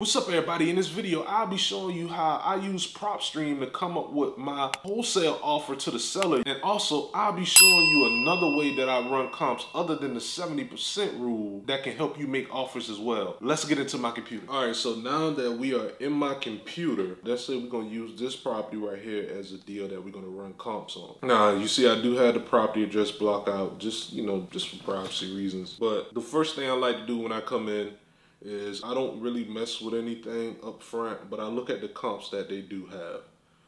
What's up everybody? In this video, I'll be showing you how I use PropStream to come up with my wholesale offer to the seller. And also, I'll be showing you another way that I run comps other than the 70% rule that can help you make offers as well. Let's get into my computer. All right, so now that we are in my computer, let's say we're gonna use this property right here as a deal that we're gonna run comps on. Now, you see I do have the property address block out just, you know, just for privacy reasons. But the first thing I like to do when I come in is I don't really mess with anything up front, but I look at the comps that they do have.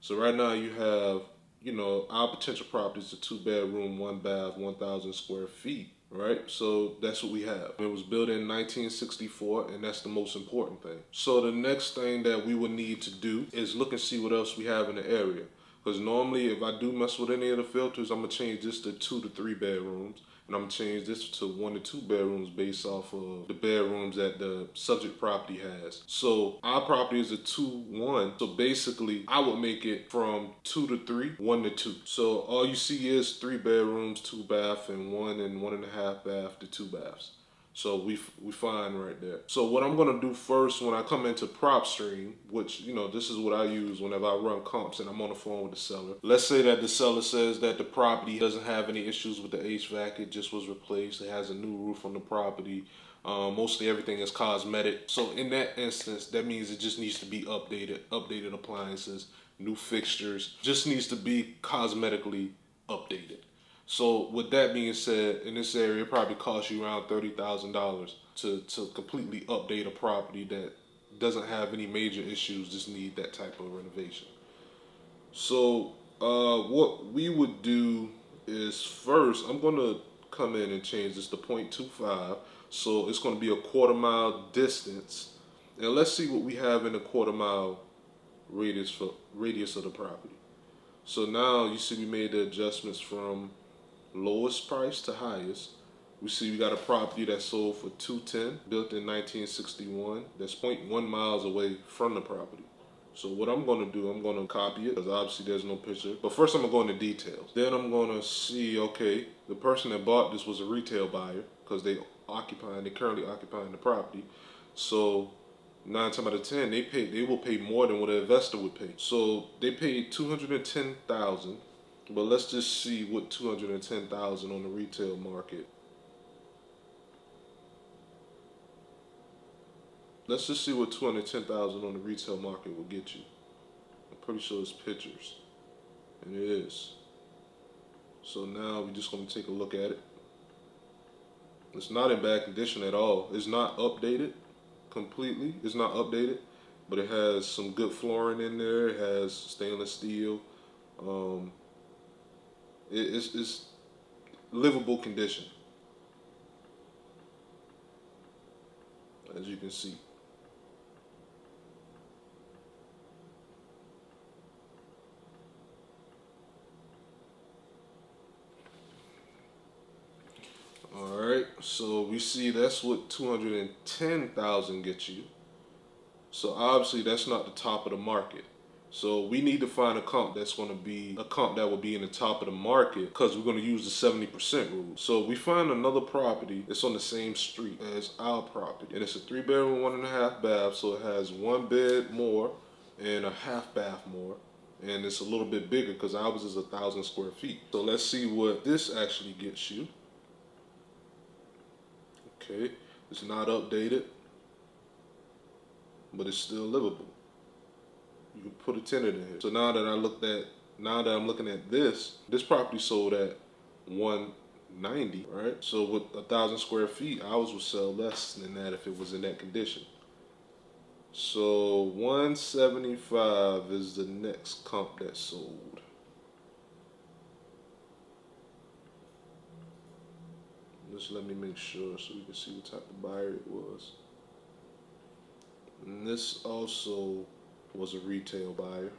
So right now you have, you know, our potential property is a two bedroom, one bath, 1,000 square feet, right? So that's what we have. It was built in 1964 and that's the most important thing. So the next thing that we would need to do is look and see what else we have in the area. Because normally if I do mess with any of the filters, I'm gonna change this to two to three bedrooms. And I'm gonna change this to one to two bedrooms based off of the bedrooms that the subject property has. So our property is a two one. So basically I would make it from two to three, one to two. So all you see is three bedrooms, two bath, and one and one and a half bath to two baths. So we we fine right there. So what I'm gonna do first when I come into PropStream, which you know this is what I use whenever I run comps and I'm on the phone with the seller. Let's say that the seller says that the property doesn't have any issues with the HVAC, it just was replaced, it has a new roof on the property. Um, mostly everything is cosmetic. So in that instance, that means it just needs to be updated, updated appliances, new fixtures, just needs to be cosmetically updated. So with that being said, in this area, it probably costs you around thirty thousand dollars to to completely update a property that doesn't have any major issues, just need that type of renovation. So uh, what we would do is first, I'm gonna come in and change this to 0.25. So it's gonna be a quarter mile distance. And let's see what we have in a quarter mile radius for radius of the property. So now you see we made the adjustments from lowest price to highest. We see we got a property that sold for 210, built in 1961. That's 0.1 miles away from the property. So what I'm gonna do, I'm gonna copy it, because obviously there's no picture. But first I'm gonna go into details. Then I'm gonna see, okay, the person that bought this was a retail buyer, because they occupying, they currently occupying the property. So nine times out of ten, they pay, they will pay more than what an investor would pay. So they paid 210,000 but let's just see what 210,000 on the retail market. Let's just see what 210,000 on the retail market will get you. I'm pretty sure it's pictures. And it is. So now we're just going to take a look at it. It's not in bad condition at all. It's not updated completely. It's not updated, but it has some good flooring in there. It has stainless steel. Um, it's, it's livable condition, as you can see. All right, so we see that's what 210,000 gets you. So obviously that's not the top of the market. So we need to find a comp that's going to be a comp that will be in the top of the market because we're going to use the 70% rule. So we find another property that's on the same street as our property. And it's a three bedroom, one and a half bath. So it has one bed more and a half bath more. And it's a little bit bigger because ours is a thousand square feet. So let's see what this actually gets you. Okay, it's not updated, but it's still livable you put a tenant in here. So now that I looked at, now that I'm looking at this, this property sold at 190, right? So with a thousand square feet, ours would sell less than that if it was in that condition. So 175 is the next comp that sold. Just let me make sure so we can see what type of buyer it was. And this also was a retail buyer.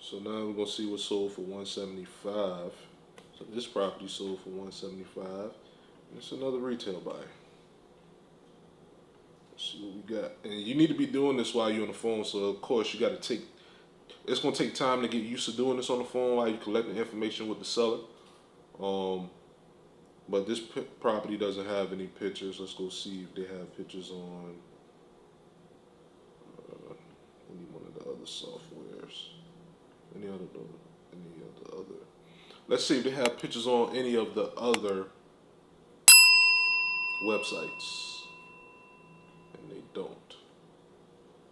So now we're gonna see what sold for 175. So this property sold for 175. It's another retail buyer. Let's see what we got. And you need to be doing this while you're on the phone. So of course you got to take. It's gonna take time to get used to doing this on the phone while you're collecting information with the seller. Um, but this property doesn't have any pictures. Let's go see if they have pictures on. Uh, softwares. Any other any of the other. Let's see if they have pictures on any of the other websites. And they don't.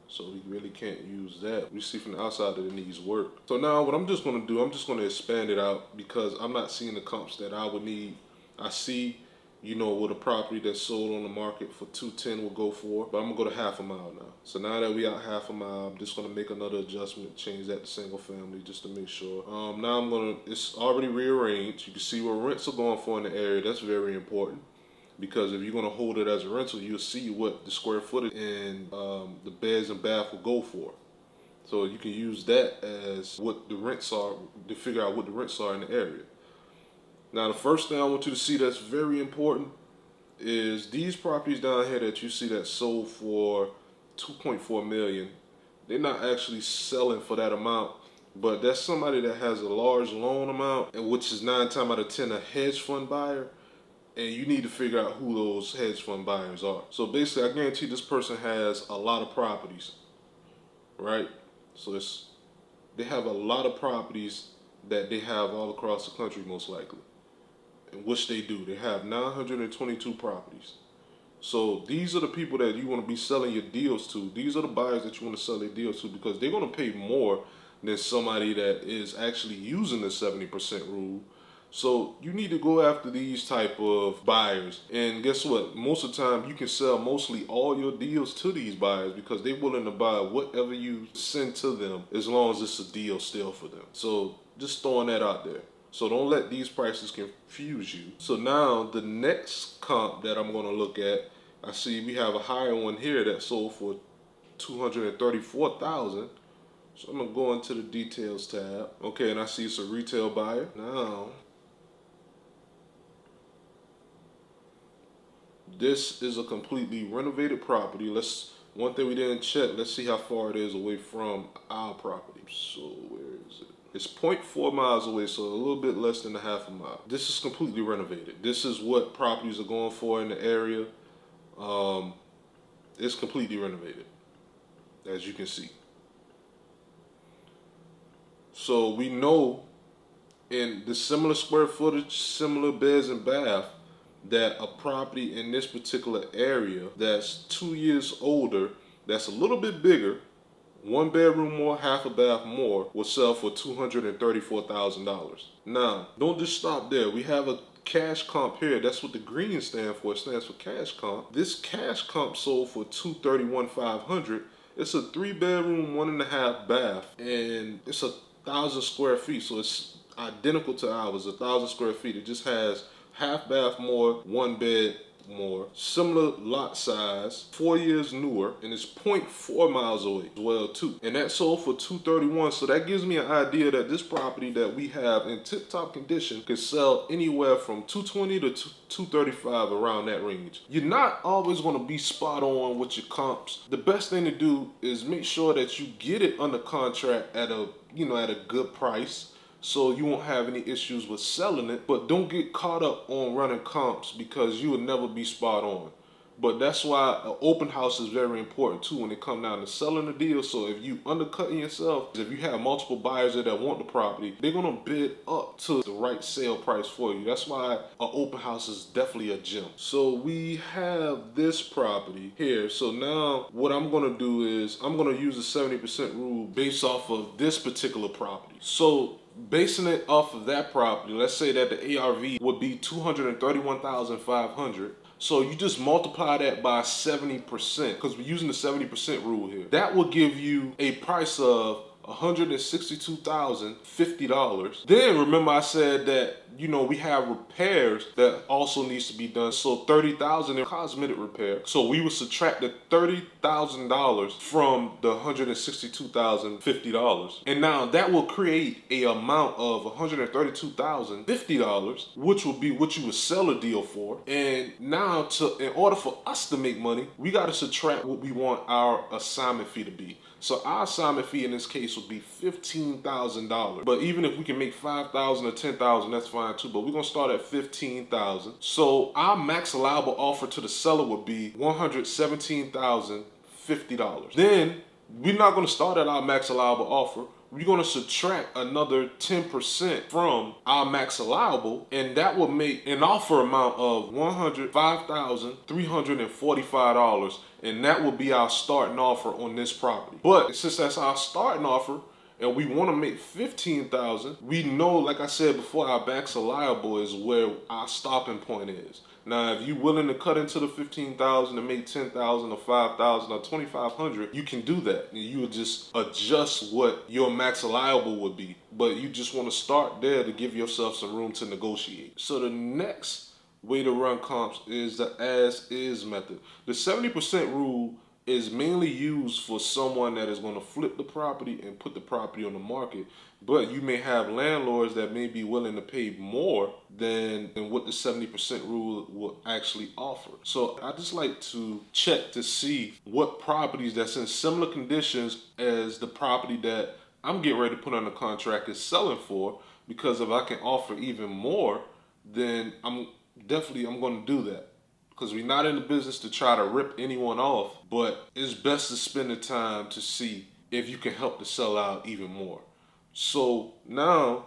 So we really can't use that. We see from the outside that it needs work. So now what I'm just gonna do, I'm just gonna expand it out because I'm not seeing the comps that I would need. I see you know what a property that's sold on the market for 210 will go for. But I'm gonna go to half a mile now. So now that we out half a mile, I'm just gonna make another adjustment, change that to single family just to make sure. Um, now I'm gonna, it's already rearranged. You can see where rents are going for in the area. That's very important because if you're going to hold it as a rental, you'll see what the square footage and um, the beds and bath will go for. So you can use that as what the rents are to figure out what the rents are in the area. Now, the first thing I want you to see that's very important is these properties down here that you see that sold for 2.4 million. They're not actually selling for that amount, but that's somebody that has a large loan amount, and which is nine times out of ten a hedge fund buyer and you need to figure out who those hedge fund buyers are. So basically, I guarantee this person has a lot of properties, right? So it's they have a lot of properties that they have all across the country, most likely, and which they do. They have 922 properties. So these are the people that you want to be selling your deals to. These are the buyers that you want to sell your deals to because they're going to pay more than somebody that is actually using the 70% rule so you need to go after these type of buyers. And guess what? Most of the time you can sell mostly all your deals to these buyers because they're willing to buy whatever you send to them as long as it's a deal still for them. So just throwing that out there. So don't let these prices confuse you. So now the next comp that I'm gonna look at, I see we have a higher one here that sold for 234,000. So I'm gonna go into the details tab. Okay, and I see it's a retail buyer. Now, This is a completely renovated property. Let's one thing we didn't check. Let's see how far it is away from our property. So where is it? It's 0.4 miles away, so a little bit less than a half a mile. This is completely renovated. This is what properties are going for in the area. Um, it's completely renovated, as you can see. So we know in the similar square footage, similar beds and bath, that a property in this particular area that's two years older, that's a little bit bigger, one bedroom more, half a bath more, will sell for $234,000. Now, don't just stop there. We have a cash comp here. That's what the green stand for. It stands for cash comp. This cash comp sold for $231,500. It's a three bedroom, one and a half bath, and it's a thousand square feet. So it's identical to ours, a thousand square feet. It just has half bath more, one bed more, similar lot size, four years newer, and it's 0.4 miles away as well too. And that sold for 231. So that gives me an idea that this property that we have in tip-top condition could sell anywhere from 220 to 235 around that range. You're not always gonna be spot on with your comps. The best thing to do is make sure that you get it under contract at a, you know, at a good price so you won't have any issues with selling it. But don't get caught up on running comps because you will never be spot on. But that's why an open house is very important too when it comes down to selling a deal. So if you undercutting yourself, if you have multiple buyers that want the property, they're gonna bid up to the right sale price for you. That's why an open house is definitely a gem. So we have this property here. So now what I'm gonna do is I'm gonna use the 70% rule based off of this particular property. So basing it off of that property, let's say that the ARV would be 231,500. So you just multiply that by 70% because we're using the 70% rule here. That will give you a price of $162,050. Then remember I said that, you know, we have repairs that also needs to be done. So 30,000 in cosmetic repair. So we would subtract the $30,000 from the $162,050. And now that will create a amount of $132,050, which will be what you would sell a deal for. And now to in order for us to make money, we got to subtract what we want our assignment fee to be. So our assignment fee in this case would be $15,000. But even if we can make 5,000 or 10,000, that's fine too. But we're gonna start at 15,000. So our max allowable offer to the seller would be $117,050. Then we're not to start at our max allowable offer. We're going to subtract another 10% from our max allowable, and that will make an offer amount of $105,345, and that will be our starting offer on this property. But since that's our starting offer, and we want to make 15,000, we know, like I said before, our max allowable is where our stopping point is. Now, if you're willing to cut into the 15,000 and make 10,000 or 5,000 or 2,500, you can do that. You would just adjust what your max allowable would be. But you just want to start there to give yourself some room to negotiate. So the next way to run comps is the as is method. The 70% rule is mainly used for someone that is going to flip the property and put the property on the market. But you may have landlords that may be willing to pay more than, than what the 70% rule will actually offer. So I just like to check to see what properties that's in similar conditions as the property that I'm getting ready to put on the contract is selling for because if I can offer even more, then I'm definitely I'm going to do that because we're not in the business to try to rip anyone off, but it's best to spend the time to see if you can help to sell out even more. So now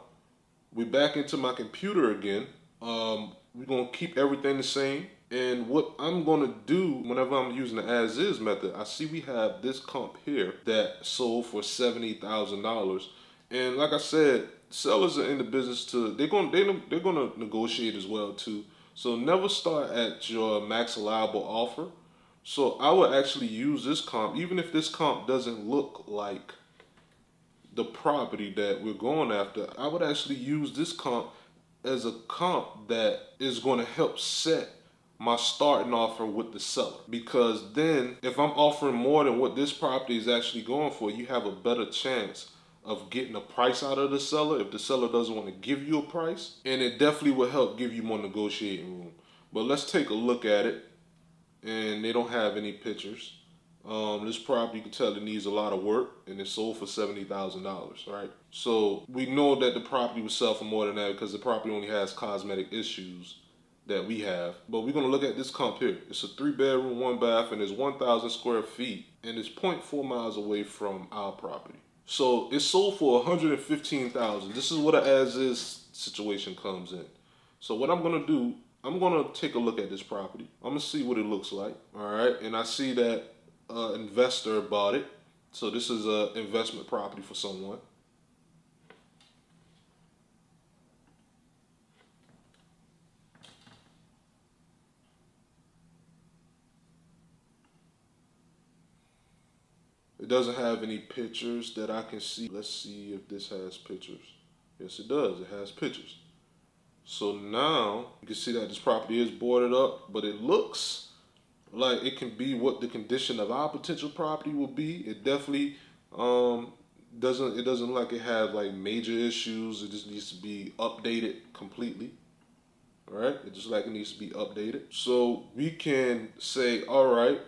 we're back into my computer again. Um, we're gonna keep everything the same. And what I'm gonna do whenever I'm using the as is method, I see we have this comp here that sold for $70,000. And like I said, sellers are in the business to, they're gonna, they, they're gonna negotiate as well too. So never start at your max allowable offer. So I would actually use this comp, even if this comp doesn't look like the property that we're going after, I would actually use this comp as a comp that is going to help set my starting offer with the seller. Because then if I'm offering more than what this property is actually going for, you have a better chance of getting a price out of the seller if the seller doesn't want to give you a price. And it definitely will help give you more negotiating room. But let's take a look at it. And they don't have any pictures. Um, this property, you can tell it needs a lot of work and it's sold for $70,000, right? So we know that the property will sell for more than that because the property only has cosmetic issues that we have. But we're gonna look at this comp here. It's a three bedroom, one bath, and it's 1,000 square feet and it's 0.4 miles away from our property. So it's sold for 115,000. This is what an as is situation comes in. So what I'm gonna do, I'm gonna take a look at this property. I'm gonna see what it looks like. All right, and I see that uh, investor bought it. So this is an investment property for someone. Doesn't have any pictures that I can see. Let's see if this has pictures. Yes, it does. It has pictures. So now you can see that this property is boarded up, but it looks like it can be what the condition of our potential property will be. It definitely um, doesn't. It doesn't look like it has like major issues. It just needs to be updated completely. All right, it just like it needs to be updated. So we can say, all right,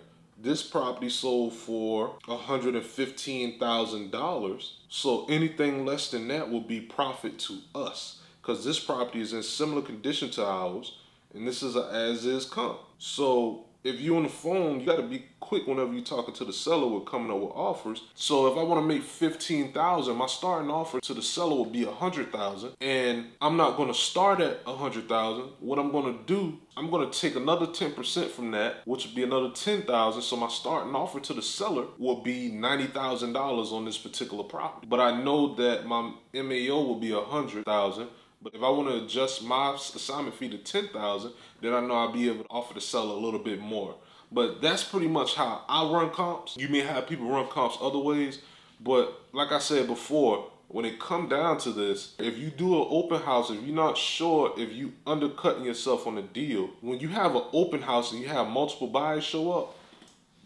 this property sold for $115,000. So anything less than that will be profit to us because this property is in similar condition to ours and this is a as is comp. So if you're on the phone, you got to be quick whenever you're talking to the seller with coming up with offers. So if I want to make 15,000, my starting offer to the seller will be 100,000 and I'm not to start at 100,000. What I'm to do, I'm to take another 10% from that, which would be another 10,000. So my starting offer to the seller will be $90,000 on this particular property. But I know that my MAO will be 100,000 but if I want to adjust my assignment fee to 10000 then I know I'll be able to offer to sell a little bit more. But that's pretty much how I run comps. You may have people run comps other ways, but like I said before, when it come down to this, if you do an open house, if you're not sure if you undercutting yourself on a deal, when you have an open house and you have multiple buyers show up,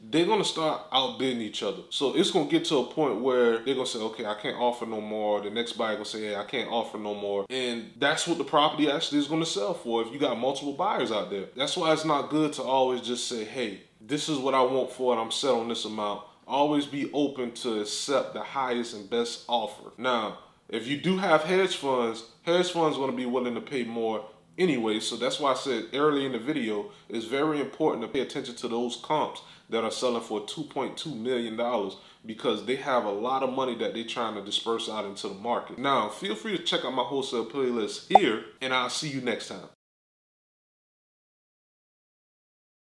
they're gonna start outbidding each other. So it's gonna get to a point where they're gonna say, okay, I can't offer no more. The next buyer gonna say, hey, I can't offer no more. And that's what the property actually is gonna sell for if you got multiple buyers out there. That's why it's not good to always just say, hey, this is what I want for it. I'm selling this amount. Always be open to accept the highest and best offer. Now, if you do have hedge funds, hedge funds gonna be willing to pay more anyway. So that's why I said early in the video, it's very important to pay attention to those comps that are selling for $2.2 million because they have a lot of money that they're trying to disperse out into the market. Now, feel free to check out my wholesale playlist here, and I'll see you next time.